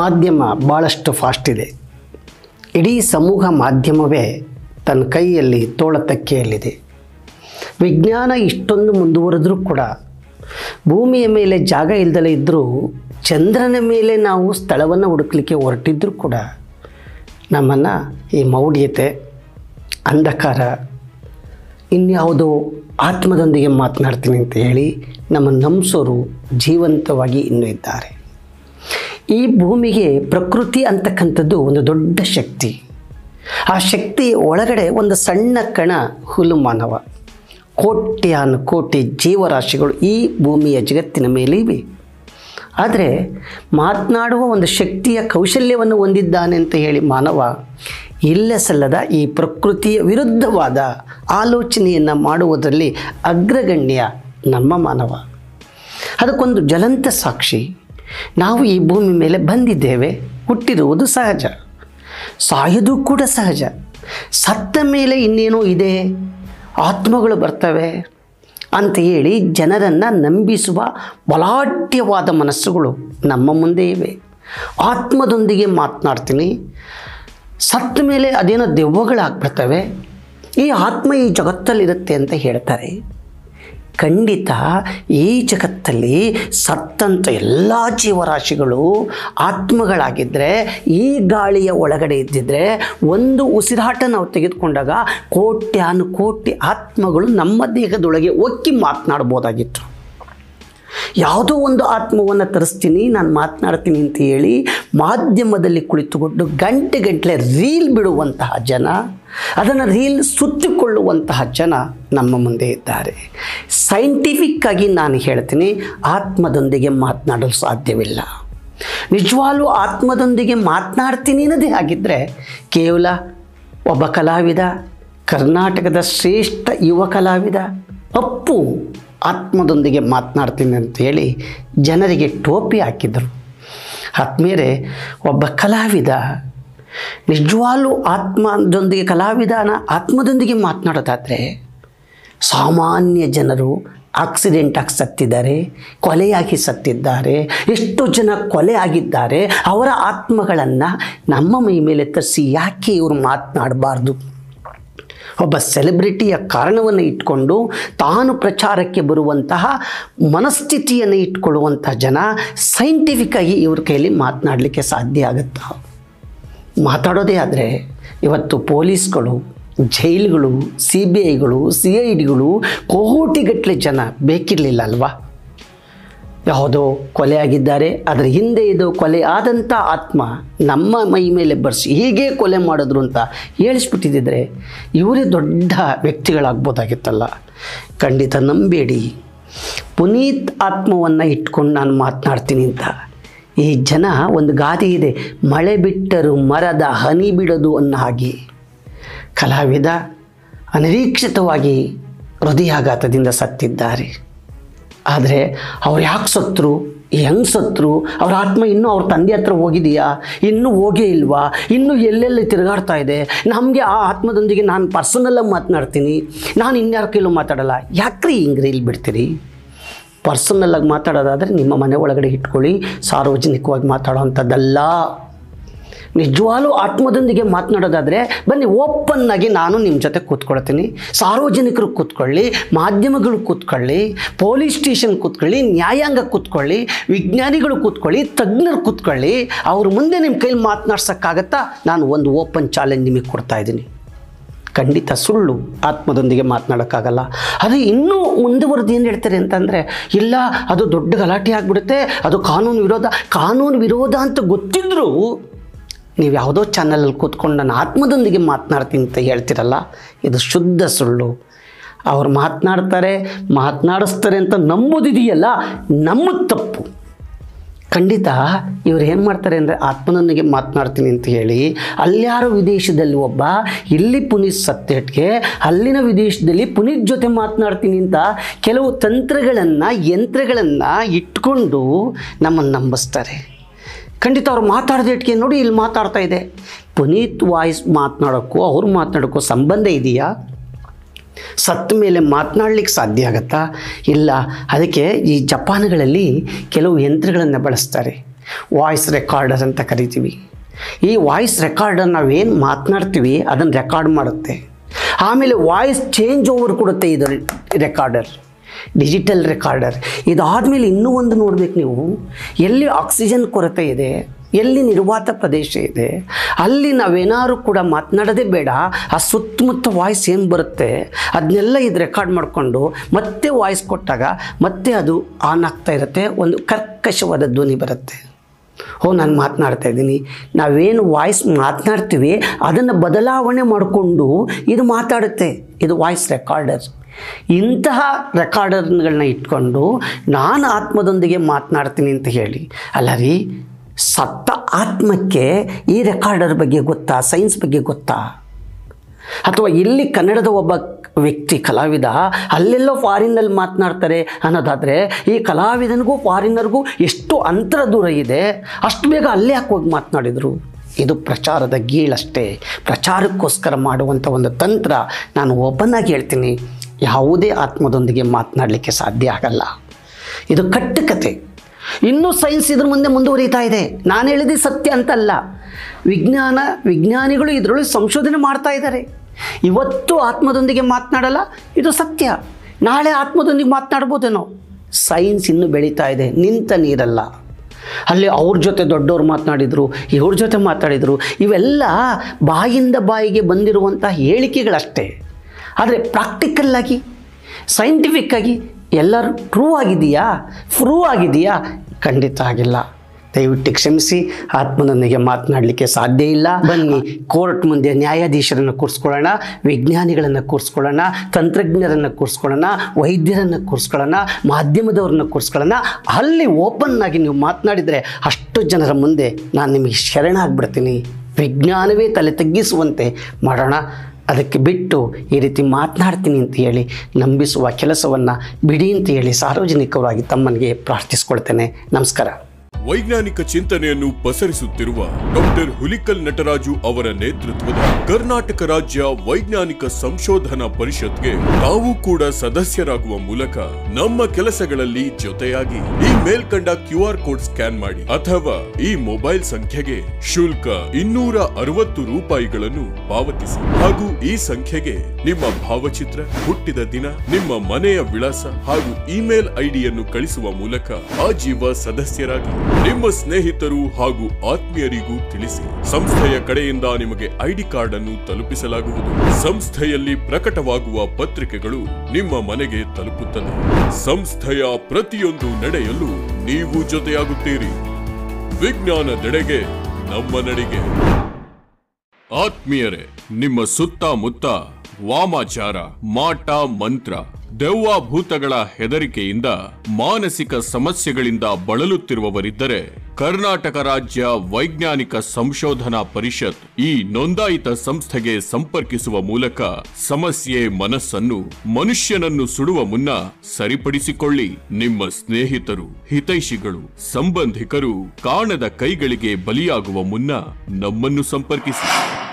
ಮಾಧ್ಯಮ ಭಾಳಷ್ಟು ಫಾಸ್ಟ್ ಇದೆ. ಇಡೀ ಸಮೂಹ ಮಾಧ್ಯಮವೇ ತನ್ನ ಕೈಯಲ್ಲಿ ತೋಳ ತಕ್ಕೆಯಲ್ಲಿದೆ ವಿಜ್ಞಾನ ಇಷ್ಟೊಂದು ಮುಂದುವರೆದ್ರೂ ಕೂಡ ಭೂಮಿಯ ಮೇಲೆ ಜಾಗ ಇಲ್ದಲೇ ಇದ್ದರೂ ಚಂದ್ರನ ಮೇಲೆ ನಾವು ಸ್ಥಳವನ್ನು ಹುಡುಕ್ಲಿಕ್ಕೆ ಹೊರಟಿದ್ರೂ ಕೂಡ ನಮ್ಮನ್ನು ಈ ಮೌಢ್ಯತೆ, ಅಂಧಕಾರ, ಇನ್ಯಾವುದೋ ಆತ್ಮದೊಂದಿಗೆ ಮಾತನಾಡ್ತೀನಿ ಅಂತ ಹೇಳಿ ನಮ್ಮ ನಂಬಿಸೋರು ಜೀವಂತವಾಗಿ ಇನ್ನೂ ಇದ್ದಾರೆ. ಈ ಭೂಮಿಗೆ ಪ್ರಕೃತಿ ಅಂತಕ್ಕಂಥದ್ದು ಒಂದು ದೊಡ್ಡ ಶಕ್ತಿ. ಆ ಶಕ್ತಿ ಒಳಗಡೆ ಒಂದು ಸಣ್ಣ ಕಣ ಹುಲು ಮಾನವ ಕೋಟ್ಯಾನು ಕೋಟಿ ಜೀವರಾಶಿಗಳು ಈ ಭೂಮಿಯ ಜಗತ್ತಿನ ಮೇಲೆ ಇವೆ. ಆದರೆ ಮಾತನಾಡುವ ಒಂದು ಶಕ್ತಿಯ ಕೌಶಲ್ಯವನ್ನು ಹೊಂದಿದ್ದಾನೆ ಅಂತ ಹೇಳಿ ಮಾನವ ಇಲ್ಲ ಸಲ್ಲದ ಈ ಪ್ರಕೃತಿಯ ವಿರುದ್ಧವಾದ ಆಲೋಚನೆಯನ್ನು ಮಾಡುವುದರಲ್ಲಿ ಅಗ್ರಗಣ್ಯ ನಮ್ಮ ಮಾನವ. ಅದಕ್ಕೊಂದು ಜ್ವಲಂತ ಸಾಕ್ಷಿ. ನಾವು ಈ ಭೂಮಿ ಮೇಲೆ ಬಂದಿದ್ದೇವೆ, ಹುಟ್ಟಿರುವುದು ಸಹಜ. ಸಾಯೋದು ಕೂಡ ಸಹಜ. ಸತ್ತ ಮೇಲೆ ಇನ್ನೇನೋ ಇದೆ? ಆತ್ಮಗಳು ಬರ್ತವೆ. ಅಂತ ಹೇಳಿ ಜನರನ್ನು ನಂಬಿಸುವ ಬಲಾಢ್ಯವಾದ ಮನಸ್ಸುಗಳು ನಮ್ಮ ಮುಂದೆ ಇವೆ. ಆತ್ಮದೊಂದಿಗೆ ಮಾತನಾಡ್ತೀನಿ. ಸತ್ತ ಮೇಲೆ ಅದೇನೋ ದೆವ್ವಗಳಾಗ್ಬಿಡ್ತವೆ. ಈ ಆತ್ಮ ಈ ಜಗತ್ತಲ್ಲಿರುತ್ತೆ ಅಂತ ಹೇಳ್ತಾರೆ. ಖಂಡಿತ ಈ ಜಗತ್ತಲ್ಲಿ ಸತ್ತಂಥ ಎಲ್ಲ ಜೀವರಾಶಿಗಳು ಆತ್ಮಗಳಾಗಿದ್ದರೆ ಈ ಗಾಳಿಯ ಒಳಗಡೆ ಇದ್ದಿದ್ದರೆ ಒಂದು ಉಸಿರಾಟ ನಾವು ತೆಗೆದುಕೊಂಡಾಗ ಕೋಟ್ಯಾನು ಕೋಟಿ ಆತ್ಮಗಳು ನಮ್ಮ ದೇಹದೊಳಗೆ ಒಕ್ಕಿ ಮಾತನಾಡ್ಬೋದಾಗಿತ್ತು. ಯಾವುದೋ ಒಂದು ಆತ್ಮವನ್ನು ತರಿಸ್ತೀನಿ, ನಾನು ಮಾತನಾಡ್ತೀನಿ ಅಂತ ಹೇಳಿ ಮಾಧ್ಯಮದಲ್ಲಿ ಕುಳಿತುಕೊಂಡು ಗಂಟೆ ಗಂಟಲೆ ರೀಲ್ ಬಿಡುವಂತಹ ಜನ, ಅದನ್ನು ರೀಲ್ ಸುತ್ತಿಕೊಳ್ಳುವಂತಹ ಜನ ನಮ್ಮ ಮುಂದೆ ಇದ್ದಾರೆ. ಸೈಂಟಿಫಿಕ್ ಆಗಿ ನಾನು ಹೇಳ್ತೀನಿ, ಆತ್ಮದೊಂದಿಗೆ ಮಾತನಾಡಲು ಸಾಧ್ಯವಿಲ್ಲ. ನಿಜವಾಗ್ಲೂ ಆತ್ಮದೊಂದಿಗೆ ಮಾತನಾಡ್ತೀನಿ ಅನ್ನೋದೇ ಆಗಿದ್ದರೆ ಕೇವಲ ಒಬ್ಬ ಕಲಾವಿದ, ಕರ್ನಾಟಕದ ಶ್ರೇಷ್ಠ ಯುವ ಕಲಾವಿದ, ಅಪ್ಪು ಆತ್ಮದೊಂದಿಗೆ ಮಾತನಾಡ್ತೀನಿ ಅಂತೇಳಿ ಜನರಿಗೆ ಟೋಪಿ ಹಾಕಿದರು. ಆತ್ಮೇಲೆ ಒಬ್ಬ ಕಲಾವಿದ, ನಿಜವಾಗ್ಲೂ ಆತ್ಮದೊಂದಿಗೆ, ಕಲಾವಿದನ ಆತ್ಮದೊಂದಿಗೆ ಮಾತನಾಡೋದಾದರೆ, ಸಾಮಾನ್ಯ ಜನರು ಆಕ್ಸಿಡೆಂಟ್ ಆಗಿ ಸತ್ತಿದ್ದಾರೆ, ಕೊಲೆಯಾಗಿ ಸತ್ತಿದ್ದಾರೆ, ಎಷ್ಟು ಜನ ಕೊಲೆ ಆಗಿದ್ದಾರೆ ಅವರ ಆತ್ಮಗಳನ್ನು ನಮ್ಮ ಮೈ ಮೇಲೆ ತರಿಸಿ ಯಾಕೆ ಇವರು ಮಾತನಾಡಬಾರ್ದು? ಒಬ್ಬ ಸೆಲೆಬ್ರಿಟಿಯ ಕಾರಣವನ್ನು ಇಟ್ಕೊಂಡು ತಾನು ಪ್ರಚಾರಕ್ಕೆ ಬರುವಂತಹ ಮನಸ್ಥಿತಿಯನ್ನು ಇಟ್ಕೊಳ್ಳುವಂಥ ಜನ ಸೈಂಟಿಫಿಕ್ಕಾಗಿ ಇವ್ರ ಕೈಯಲ್ಲಿ ಮಾತನಾಡಲಿಕ್ಕೆ ಸಾಧ್ಯ ಆಗುತ್ತಾ? ಮಾತಾಡೋದೇ ಆದರೆ ಇವತ್ತು ಪೊಲೀಸ್ಗಳು, ಜೈಲುಗಳು ಸಿ ಬಿ ಐಗಳು ಸಿ ಐ ಡಿಗಳು ಕೋಟಿಗಟ್ಟಲೆ ಜನ ಬೇಕಿರಲಿಲ್ಲ ಅಲ್ವಾ? ಯಾವುದೋ ಕೊಲೆ ಆಗಿದ್ದಾರೆ. ಅದರ ಹಿಂದೆ ಇದು ಕೊಲೆ ಆದಂಥ ಆತ್ಮ ನಮ್ಮ ಮೈ ಮೇಲೆ ಬರ್ಸಿ ಹೀಗೆ ಕೊಲೆ ಮಾಡಿದ್ರು ಅಂತ ಹೇಳಿಸ್ಬಿಟ್ಟಿದ್ದರೆ ಇವರೇ ದೊಡ್ಡ ವ್ಯಕ್ತಿಗಳಾಗ್ಬೋದಾಗಿತ್ತಲ್ಲ. ಖಂಡಿತ ನಂಬೇಡಿ. ಪುನೀತ್ ಆತ್ಮವನ್ನು ಇಟ್ಕೊಂಡು ನಾನು ಮಾತನಾಡ್ತೀನಿ ಅಂತ. ಈ ಜನ ಒಂದು ಗಾದೆ ಇದೆ, ಮಳೆ ಬಿಟ್ಟರು ಮರದ ಹನಿ ಬಿಡೋದು ಅನ್ನೋ ಹಾಗೆ. ಕಲಾವಿದ ಅನಿರೀಕ್ಷಿತವಾಗಿ ಹೃದಯಾಘಾತದಿಂದ ಸತ್ತಿದ್ದಾರೆ. ಆದರೆ ಅವ್ರು ಯಾಕೆ ಸತ್ರು? ಹೆಂಗ್ ಸತ್ರು? ಅವ್ರ ಆತ್ಮ ಇನ್ನೂ ಅವ್ರ ತಂದೆ ಹತ್ರ ಹೋಗಿದೆಯಾ? ಇನ್ನೂ ಹೋಗೇ ಇಲ್ವಾ? ಇನ್ನೂ ಎಲ್ಲೆಲ್ಲಿ ತಿರುಗಾಡ್ತಾ ಇದೆ? ನಮಗೆ ಆ ಆತ್ಮದೊಂದಿಗೆ ನಾನು ಪರ್ಸನಲಾಗಿ ಮಾತನಾಡ್ತೀನಿ. ನಾನು ಇನ್ಯಾರ ಕೈಲೂ ಮಾತಾಡಲ್ಲ. ಯಾಕ್ರಿ ಹಿಂಗೆ ಇಲ್ಲಿ ಬಿಡ್ತೀರಿ? ಪರ್ಸನಲ್ಲಾಗಿ ಮಾತಾಡೋದಾದರೆ ನಿಮ್ಮ ಮನೆ ಒಳಗಡೆ ಇಟ್ಕೊಳ್ಳಿ. ಸಾರ್ವಜನಿಕವಾಗಿ ಮಾತಾಡೋವಂಥದ್ದಲ್ಲ ನಿಜವಾಗ್ಲೂ ಆತ್ಮದೊಂದಿಗೆ ಮಾತನಾಡೋದಾದರೆ, ಬನ್ನಿ ಓಪನ್ ಆಗಿ ನಾನು ನಿಮ್ಮ ಜೊತೆ ಕೂತ್ಕೊಳ್ತೀನಿ. ಸಾರ್ವಜನಿಕರು ಕೂತ್ಕೊಳ್ಳಿ, ಮಾಧ್ಯಮಗಳು ಕೂತ್ಕೊಳ್ಳಿ ಪೊಲೀಸ್ ಸ್ಟೇಷನ್ ಕೂತ್ಕೊಳ್ಳಿ, ನ್ಯಾಯಾಂಗ ಕೂತ್ಕೊಳ್ಳಿ, ವಿಜ್ಞಾನಿಗಳು ಕೂತ್ಕೊಳ್ಳಿ, ತಜ್ಞರು ಕೂತ್ಕೊಳ್ಳಿ, ಅವ್ರ ಮುಂದೆ ನಿಮ್ಮ ಕೈಲಿ ಮಾತನಾಡ್ಸೋಕ್ಕಾಗತ್ತಾ ನಾನು ಒಂದು ಓಪನ್ ಚಾಲೆಂಜ್ ನಿಮಗೆ ಕೊಡ್ತಾ ಇದ್ದೀನಿ. ಖಂಡಿತ ಸುಳ್ಳು ಆತ್ಮದೊಂದಿಗೆ ಮಾತನಾಡೋಕ್ಕಾಗಲ್ಲ. ಅದು ಇನ್ನೂ ಮುಂದುವರೆದು ಏನು ಹೇಳ್ತಾರೆ ಅಂತಂದರೆ, ಇಲ್ಲ, ಅದು ದೊಡ್ಡ ಗಲಾಟೆ ಆಗಿಬಿಡುತ್ತೆ, ಅದು ಕಾನೂನು ವಿರೋಧ ಕಾನೂನು ವಿರೋಧ ಅಂತ ಗೊತ್ತಿದ್ದರೂ ನೀವು ಯಾವುದೋ ಚಾನಲಲ್ಲಿ ಕೂತ್ಕೊಂಡು ನಾನು ಆತ್ಮದೊಂದಿಗೆ ಮಾತನಾಡ್ತೀನಿ ಅಂತ ಹೇಳ್ತಿರಲ್ಲ, ಇದು ಶುದ್ಧ ಸುಳ್ಳು. ಅವ್ರು ಮಾತನಾಡ್ತಾರೆ, ಮಾತನಾಡಿಸ್ತಾರೆ ಅಂತ ನಂಬೋದಿದೆಯಲ್ಲ ನಮ್ಮ ತಪ್ಪು. ಖಂಡಿತ ಇವ್ರು ಏನು ಮಾಡ್ತಾರೆ ಅಂದರೆ ಆತ್ಮನೊಂದಿಗೆ ಮಾತನಾಡ್ತೀನಿ ಅಂತ ಹೇಳಿ, ಅಲ್ಯಾರೋ ವಿದೇಶದಲ್ಲಿ ಒಬ್ಬ, ಇಲ್ಲಿ ಪುನೀತ್ ಸತ್ಯಟ್ಗೆ ಅಲ್ಲಿನ ವಿದೇಶದಲ್ಲಿ ಪುನೀತ್ ಜೊತೆ ಮಾತನಾಡ್ತೀನಿ ಅಂತ ಕೆಲವು ತಂತ್ರಗಳನ್ನು, ಯಂತ್ರಗಳನ್ನು ಇಟ್ಕೊಂಡು ನಮ್ಮನ್ನು ನಂಬಿಸ್ತಾರೆ. ಖಂಡಿತ ಅವ್ರು ಮಾತಾಡ್ದಿಟ್ಗೆ ನೋಡಿ ಇಲ್ಲಿ ಮಾತಾಡ್ತಾ ಇದೆ. ಪುನೀತ್ ವಾಯ್ಸ್ ಮಾತನಾಡೋಕ್ಕೂ ಅವ್ರು ಮಾತನಾಡೋಕ್ಕೂ ಸಂಬಂಧ ಇದೆಯಾ? ಸತ್ತ ಮೇಲೆ ಮಾತನಾಡ್ಲಿಕ್ಕೆ ಸಾಧ್ಯ ಆಗತ್ತಾ? ಇಲ್ಲ, ಅದಕ್ಕೆ ಈ ಜಪಾನ್ಗಳಲ್ಲಿ ಕೆಲವು ಯಂತ್ರಗಳನ್ನು ಬಳಸ್ತಾರೆ. ವಾಯ್ಸ್ ರೆಕಾರ್ಡರ್ ಅಂತ ಕರಿತೀವಿ. ಈ ವಾಯ್ಸ್ ರೆಕಾರ್ಡರ್ ನಾವೇನು ಮಾತನಾಡ್ತೀವಿ ಅದನ್ನು ರೆಕಾರ್ಡ್ ಮಾಡುತ್ತೆ. ಆಮೇಲೆ ವಾಯ್ಸ್ ಚೇಂಜ್ ಓವರ್ ಕೊಡುತ್ತೆ ಇದು ರೆಕಾರ್ಡರ್. Digital recorder. ಇದಾದಮೇಲೆ ಇನ್ನೂ ಒಂದು ನೋಡಬೇಕು ನೀವು. ಎಲ್ಲಿ ಆಕ್ಸಿಜನ್ ಕೊರತೆ ಇದೆ, ಎಲ್ಲಿ ನಿರ್ವಾತ ಪ್ರದೇಶ ಇದೆ, ಅಲ್ಲಿ ನಾವೇನಾದ್ರು ಕೂಡ ಮಾತನಾಡೋದೇ ಬೇಡ. ಆ ಸುತ್ತಮುತ್ತ ವಾಯ್ಸ್ ಏನು ಬರುತ್ತೆ ಅದನ್ನೆಲ್ಲ ಇದು ರೆಕಾರ್ಡ್ ಮಾಡಿಕೊಂಡು ಮತ್ತೆ ವಾಯ್ಸ್ ಕೊಟ್ಟಾಗ ಮತ್ತೆ ಅದು ಆನ್ ಆಗ್ತಾ ಇರುತ್ತೆ, ಒಂದು ಕರ್ಕಶವಾದ ಧ್ವನಿ ಬರುತ್ತೆ. ಓ ನಾನು ಮಾತನಾಡ್ತಾ ಇದ್ದೀನಿ. ನಾವೇನು ವಾಯ್ಸ್ ಮಾತನಾಡ್ತೀವಿ, ಅದನ್ನು ಬದಲಾವಣೆ ಮಾಡಿಕೊಂಡು ಇದು ಮಾತಾಡುತ್ತೆ. ಇದು ವಾಯ್ಸ್ ರೆಕಾರ್ಡರ್. ಇಂತಹ ರೆಕಾರ್ಡರ್ಗಳನ್ನ ಇಟ್ಕೊಂಡು ನಾನು ಆತ್ಮದೊಂದಿಗೆ ಮಾತನಾಡ್ತೀನಿ ಅಂತ ಹೇಳಿ. ಅಲ್ಲ ರೀ, ಸತ್ತ ಆತ್ಮಕ್ಕೆ ಈ ರೆಕಾರ್ಡರ್ ಬಗ್ಗೆ ಗೊತ್ತಾ? ಸೈನ್ಸ್ ಬಗ್ಗೆ ಗೊತ್ತಾ? ಅಥವಾ ಇಲ್ಲಿ ಕನ್ನಡದ ಒಬ್ಬ ವ್ಯಕ್ತಿ, ಕಲಾವಿದ, ಅಲ್ಲೆಲ್ಲೋ ಫಾರಿನ್ನಲ್ಲಿ ಮಾತನಾಡ್ತಾರೆ ಅನ್ನೋದಾದರೆ, ಈ ಕಲಾವಿದನಿಗೂ ಫಾರಿನರ್ಗೂ ಎಷ್ಟು ಅಂತರ ದೂರ ಇದೆ? ಅಷ್ಟು ಬೇಗ ಅಲ್ಲೇ ಯಾಕೆ ಮಾತನಾಡಿದರು? ಇದು ಪ್ರಚಾರದ ಗೀಳಷ್ಟೇ. ಪ್ರಚಾರಕ್ಕೋಸ್ಕರ ಮಾಡುವಂಥ ಒಂದು ತಂತ್ರ ನಾನು ಒಬ್ಬನಾಗಿ ಹೇಳ್ತೀನಿ. ಯಾವುದೇ ಆತ್ಮದೊಂದಿಗೆ ಮಾತನಾಡಲಿಕ್ಕೆ ಸಾಧ್ಯ ಆಗಲ್ಲ. ಇದು ಕಟ್ಟುಕತೆ. ಇನ್ನೂ ಸೈನ್ಸ್ ಇದ್ರ ಮುಂದೆ ಮುಂದುವರಿತಾ ಇದೆ. ನಾನು ಹೇಳಿದ್ದು ಸತ್ಯ ಅಂತಲ್ಲ. ವಿಜ್ಞಾನ, ವಿಜ್ಞಾನಿಗಳು ಇದರೊಳಗೆ ಸಂಶೋಧನೆ ಮಾಡ್ತಾ ಇದ್ದಾರೆ. ಇವತ್ತು ಆತ್ಮದೊಂದಿಗೆ ಮಾತನಾಡಲ್ಲ, ಇದು ಸತ್ಯ. ನಾಳೆ ಆತ್ಮದೊಂದಿಗೆ ಮಾತನಾಡ್ಬೋದೇನೋ? ಸೈನ್ಸ್ ಇನ್ನೂ ಬೆಳೀತಾ ಇದೆ, ನಿಂತ ನೀರಲ್ಲ. ಅಲ್ಲಿ ಅವ್ರ ಜೊತೆ ದೊಡ್ಡವ್ರು ಮಾತನಾಡಿದರು, ಇವ್ರ ಜೊತೆ ಮಾತಾಡಿದರು ಇವೆಲ್ಲ ಬಾಯಿಂದ ಬಾಯಿಗೆ ಬಂದಿರುವಂಥ ಹೇಳಿಕೆಗಳಷ್ಟೇ. ಆದರೆ ಪ್ರಾಕ್ಟಿಕಲ್ಲಾಗಿ ಸೈಂಟಿಫಿಕ್ಕಾಗಿ ಎಲ್ಲರೂ ಟ್ರೂ ಆಗಿದೆಯಾ ಫ್ರೂ ಆಗಿದೆಯಾ ಖಂಡಿತ ಆಗಿಲ್ಲ. ದಯವಿಟ್ಟು ಕ್ಷಮಿಸಿ ಆತ್ಮನೊಂದಿಗೆ ಮಾತನಾಡಲಿಕ್ಕೆ ಸಾಧ್ಯ ಇಲ್ಲ. ಬನ್ನಿ. ಕೋರ್ಟ್ ಮುಂದೆ ನ್ಯಾಯಾಧೀಶರನ್ನು ಕೂರಿಸ್ಕೊಳ್ಳೋಣ ವಿಜ್ಞಾನಿಗಳನ್ನು ಕೂರಿಸ್ಕೊಳ್ಳೋಣ ತಂತ್ರಜ್ಞರನ್ನು ಕೂರಿಸ್ಕೊಳ್ಳೋಣ ವೈದ್ಯರನ್ನು ಕೂರಿಸ್ಕೊಳ್ಳೋಣ ಮಾಧ್ಯಮದವ್ರನ್ನ ಕೂರಿಸ್ಕೊಳ್ಳೋಣ. ಅಲ್ಲಿ ಓಪನ್ ಆಗಿ ನೀವು ಮಾತನಾಡಿದರೆ ಅಷ್ಟು ಜನರ ಮುಂದೆ ನಾನು ನಿಮಗೆ ಶರಣಾಗ್ಬಿಡ್ತೀನಿ. ವಿಜ್ಞಾನವೇ ತಲೆ ತಗ್ಗಿಸುವಂತೆ ಮಾಡೋಣ. ಅದಕ್ಕೆ ಬಿಟ್ಟು ಈ ರೀತಿ ಮಾತನಾಡ್ತೀನಿ ಅಂತ ಹೇಳಿ ನಂಬಿಸುವ ಕೆಲಸವನ್ನು ಬಿಡಿ ಅಂತ ಹೇಳಿ ಸಾರ್ವಜನಿಕವಾಗಿ ತಮ್ಮನಿಗೆ ಪ್ರಾರ್ಥಿಸ್ಕೊಳ್ತೇನೆ. ನಮಸ್ಕಾರ. ವೈಜ್ಞಾನಿಕ ಚಿಂತನೆಯನ್ನು ಪಸರಿಸುತ್ತಿರುವ ಡಾಕ್ಟರ್ ಹುಲಿಕಲ್ ನಟರಾಜು ಅವರ ನೇತೃತ್ವದ ಕರ್ನಾಟಕ ರಾಜ್ಯ ವೈಜ್ಞಾನಿಕ ಸಂಶೋಧನಾ ಪರಿಷತ್ಗೆ ತಾವು ಕೂಡ ಸದಸ್ಯರಾಗುವ ಮೂಲಕ ನಮ್ಮ ಕೆಲಸಗಳಲ್ಲಿ ಜೊತೆಯಾಗಿ ಈ ಮೇಲ್ಕಂಡ ಕ್ಯೂ ಆರ್ ಕೋಡ್ ಸ್ಕ್ಯಾನ್ ಮಾಡಿ ಅಥವಾ ಈ ಮೊಬೈಲ್ ಸಂಖ್ಯೆಗೆ ಶುಲ್ಕ ಇನ್ನೂರ ಅರವತ್ತು ರೂಪಾಯಿಗಳನ್ನು ಪಾವತಿಸಿ. ಹಾಗೂ ಈ ಸಂಖ್ಯೆಗೆ ನಿಮ್ಮ ಭಾವಚಿತ್ರ, ಹುಟ್ಟಿದ ದಿನ, ನಿಮ್ಮ ಮನೆಯ ವಿಳಾಸ ಹಾಗೂ ಇಮೇಲ್ ಐಡಿಯನ್ನು ಕಳಿಸುವ ಮೂಲಕ ಆಜೀವ ಸದಸ್ಯರಾಗಿ. ನಿಮ್ಮ ಸ್ನೇಹಿತರು ಹಾಗೂ ಆತ್ಮೀಯರಿಗೂ ತಿಳಿಸಿ, ಸಂಸ್ಥೆಯ ಕಡೆಯಿಂದ ನಿಮಗೆ ಐಡಿ ಕಾರ್ಡ್ ಅನ್ನು ತಲುಪಿಸಲಾಗುವುದು. ಸಂಸ್ಥೆಯಲ್ಲಿ ಪ್ರಕಟವಾಗುವ ಪತ್ರಿಕೆಗಳು ನಿಮ್ಮ ಮನೆಗೆ ತಲುಪುತ್ತದೆ ಸಂಸ್ಥೆಯ ಪ್ರತಿಯೊಂದು ನಡೆಯಲು ನೀವು ಜೊತೆಯಾಗುತ್ತೀರಿ. ವಿಜ್ಞಾನದೆಡೆಗೆ ನಮ್ಮ ನಡಿಗೆ. ಆತ್ಮೀಯರೇ, ನಿಮ್ಮ ಸುತ್ತಮುತ್ತ ವಾಮಾಚಾರ, ಮಾಟ, ಮಂತ್ರ ದೆವ್ವ ಭೂತಗಳ ಹೆದರಿಕೆಯಿಂದ ಮಾನಸಿಕ ಸಮಸ್ಯೆಗಳಿಂದ ಬಳಲುತ್ತಿರುವವರಿದ್ದರೆ ಕರ್ನಾಟಕ ರಾಜ್ಯ ವೈಜ್ಞಾನಿಕ ಸಂಶೋಧನಾ ಪರಿಷತ್ ಈ ನೋಂದಾಯಿತ ಸಂಸ್ಥೆಗೆ ಸಂಪರ್ಕಿಸುವ ಮೂಲಕ ಸಮಸ್ಯೆ ಮನಸ್ಸನ್ನು, ಮನುಷ್ಯನನ್ನು ಸುಡುವ ಮುನ್ನ ಸರಿಪಡಿಸಿಕೊಳ್ಳಿ. ನಿಮ್ಮ ಸ್ನೇಹಿತರು, ಹಿತೈಷಿಗಳು, ಸಂಬಂಧಿಕರು ಕಾಣದ ಕೈಗಳಿಗೆ ಬಲಿಯಾಗುವ ಮುನ್ನ ನಮ್ಮನ್ನು ಸಂಪರ್ಕಿಸಿ.